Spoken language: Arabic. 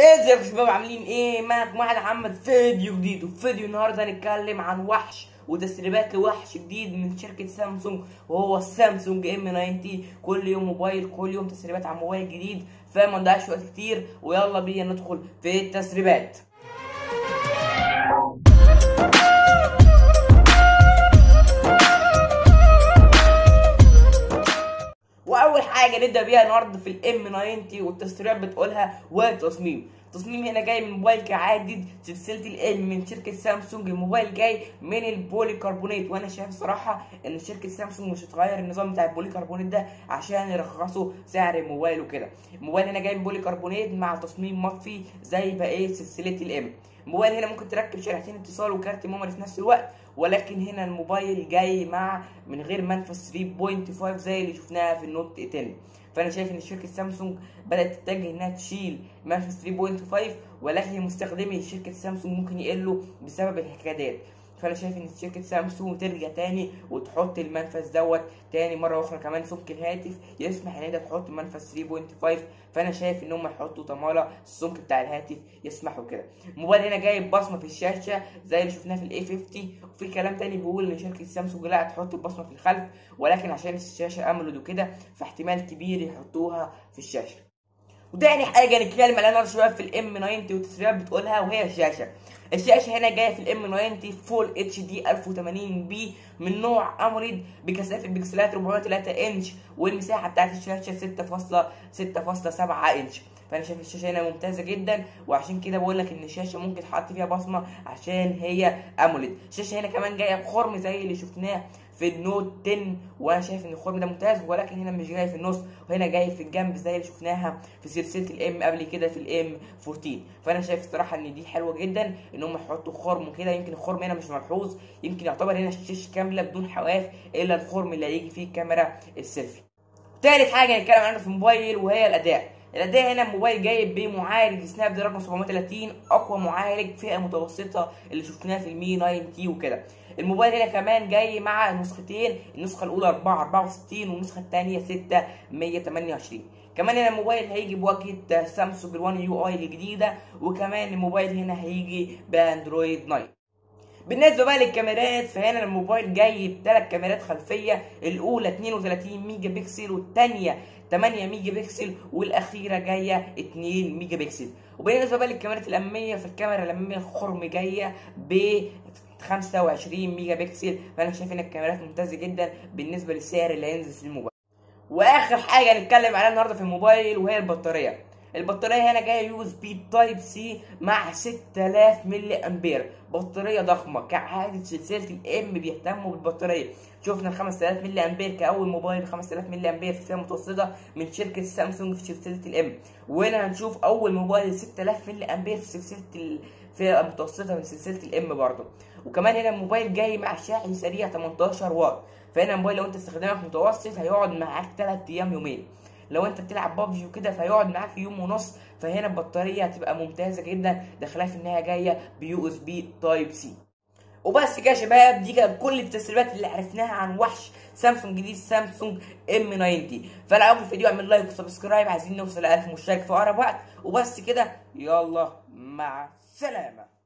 ازيكم يا شباب عاملين إيه؟ معكم واحد محمد فيديو جديد. وفي فيديو النهارده هنتكلم عن وحش وتسريبات لوحش جديد من شركة سامسونج وهو السامسونج ام 90 كل يوم موبايل كل يوم تسريبات عن موبايل جديد فما نضيعش وقت كتير. ويلا بينا ندخل في التسريبات. حاجة نبدأ بيها النهارده في ال M 90 والتسريبات بتقولها والتصميم. التصميم هنا جاي من موبايل كعادة سلسلة ال M من شركة سامسونج. الموبايل جاي من البولي كربونات وأنا شايف صراحة إن شركة سامسونج مش هتغير النظام بتاع البولي كربونات ده عشان يرخصوا سعر الموبايل وكده. الموبايل هنا جاي من بولي كربونات مع تصميم مطفي زي بقية سلسلة الام الموبايل هنا ممكن تركب شريحتين اتصال وكارت memory في نفس الوقت ولكن هنا الموبايل جاي مع من غير منفذ 3.5 زي اللي شفناها في ال Note 10 فأنا شايف إن شركة سامسونج بدأت تتجه إنها تشيل منفذ 3.5 ولكن مستخدمي شركة سامسونج ممكن يقلوا بسبب الحكايات فأنا شايف إن شركة سامسونج ترجع تاني وتحط المنفذ دوت تاني مرة أخرى كمان سمك الهاتف يسمح إن أنت تحط منفذ 3.5 فأنا شايف إن هم يحطوا طالما السمك بتاع الهاتف يسمح بكده الموبايل هنا جاي ببصمة في الشاشة زي اللي شفناها في ال A 50 وفي كلام تاني بيقول إن شركة سامسونج هتحط البصمه في الخلف ولكن عشان الشاشة AMOLED وكده فاحتمال كبير يحطوها في الشاشة. وتاني حاجة نتكلم عليها النهارده شباب في ال M 90 والتسريبات بتقولها وهي الشاشة. الشاشه هنا جاية في ال M 90 Full HD 1080 p من نوع AMOLED بكثافه بكسلات 403 انش والمساحة بتاعت الشاشه 6.6.7 انش. فانا شايف الشاشه هنا ممتازه جدا وعشان كده بقول لك إن الشاشه ممكن تحط فيها بصمة عشان هي AMOLED. الشاشه هنا كمان جاية بخرم زي اللي شفناه في ال Note 10 وأنا شايف إن الخرم ده ممتاز ولكن هنا مش جاي في النص وهنا جاي في الجنب زي اللي شفناها في سلسلة ال M قبل كده في ال M 14 فأنا شايف الصراحة إن دي حلوة جدا إن هم يحطوا خرم كده يمكن الخرم هنا مش ملحوظ يمكن يعتبر هنا الشاشة كاملة بدون حواف إلا الخرم اللي هيجي فيه الكاميرا السيلفي. تالت حاجة نتكلم عنها في الموبايل وهي الأداء. الاداء هنا الموبايل جاي بمعالج Snapdragon 730 أقوى معالج فئة متوسطة اللي شفناها في ال Mi 9 T وكده. الموبايل هنا كمان جاي مع نسختين النسخة الأولى 4 64 والنسخة الثانية 6 128 كمان هنا الموبايل هيجي بواجهة سامسونج ال One UI الجديدة وكمان الموبايل هنا هيجي ب Android 9 بالنسبة بقى للكاميرات فهنا الموبايل جاي بثلاث كاميرات خلفية الأولى 32 ميجا بكسل والثانيه 8 ميجا بكسل والأخيرة جاية 2 ميجا بكسل وبالنسبة بقى للكاميرات الأمامية فالكاميرا الأمامية الخرم جاية ب 25 ميجا بكسل فأنا شايف إن الكاميرات ممتازة جدا بالنسبة للسعر اللي هينزل في الموبايل. وآخر حاجة نتكلم عليها النهارده في الموبايل وهي البطارية. البطارية هنا جاية USB Type-C مع 6000 ملي أمبير. بطارية ضخمة كعادة سلسلة ال M بيهتموا بالبطارية. شفنا ال 5000 ملي أمبير كأول موبايل 5000 ملي أمبير في فئه متوسطة من شركة سامسونج في سلسلة ال M وهنا هنشوف أول موبايل 6000 ملي أمبير في سلسلة الفئه المتوسطه من سلسلة ال M برضه. وكمان هنا الموبايل جاي مع شاحن سريع 18 واط. فهنا الموبايل لو أنت استخدامك متوسط هيقعد معاك 3 أيام يومين. لو انت بتلعب بابجي وكده فيقعد معاك يوم ونص فهنا البطارية هتبقى ممتازة جدا ده خلاف انها جاية ب USB Type-C وبس كده يا شباب دي كانت كل التسريبات اللي عرفناها عن وحش سامسونج جديد سامسونج M 90 فلو عجبكم الفيديو اعمل like و subscribe عايزين نوصل ل 1000 مشترك في أقرب وقت. وبس كده يلا مع السلامة.